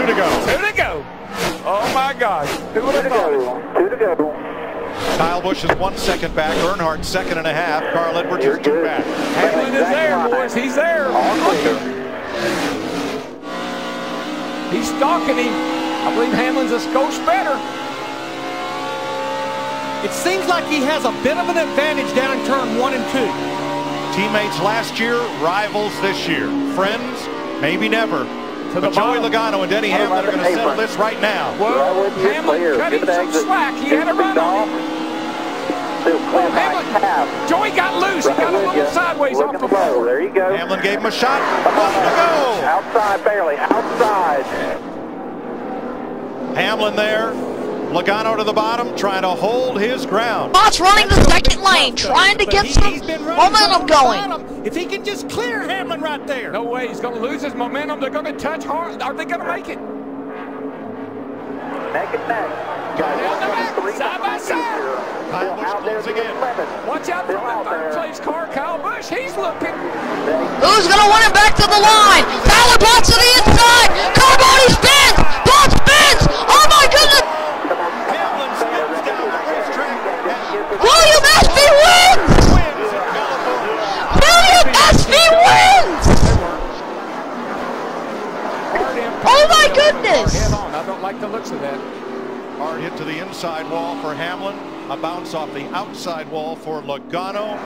Two to go. Two to go. Oh my gosh. Who would have thought it? Two to go. Kyle Busch is one second back. Earnhardt second and a half. Carl Edwards You're is two good. back. Hamlin is there, boys. He's there. All. He's stalking him. I believe Hamlin's a skosh better. It seems like he has a bit of an advantage down in turn one and two. Teammates last year, rivals this year. Friends, maybe never. To the But Joey bottom. Logano and Denny Bottom Hamlin are going to settle this right now. Right Well, with you, Hamlin clear. cut Give him it some slack. He had a run on him. Well, Hamlin. Joey got loose. He got a little sideways off the low. floor. There you go. Hamlin gave him a shot. One to go. Outside barely. Outside. Hamlin there. Logano to the bottom, trying to hold his ground. Bot's running the second lane, trying to get some he's been running momentum going. If he can just clear Hamlin right there. No way. He's going to lose his momentum. They're going to touch hard. Are they going to make it? Neck and neck. Guys, Down the back, side by side. Kyle Busch out there closing in. Watch out for the third place car, Kyle Busch. He's looking. Who's gonna win it back to the line? Tyler Bot's to the inside. Carboni spins. Bot spins. Oh my goodness! Hamlin spins down the racetrack and William Espy wins. wins in California. William Espy wins. Oh, my Head goodness. on. I don't like the looks of that. Hard hit to the inside wall for Hamlin. A bounce off the outside wall for Logano.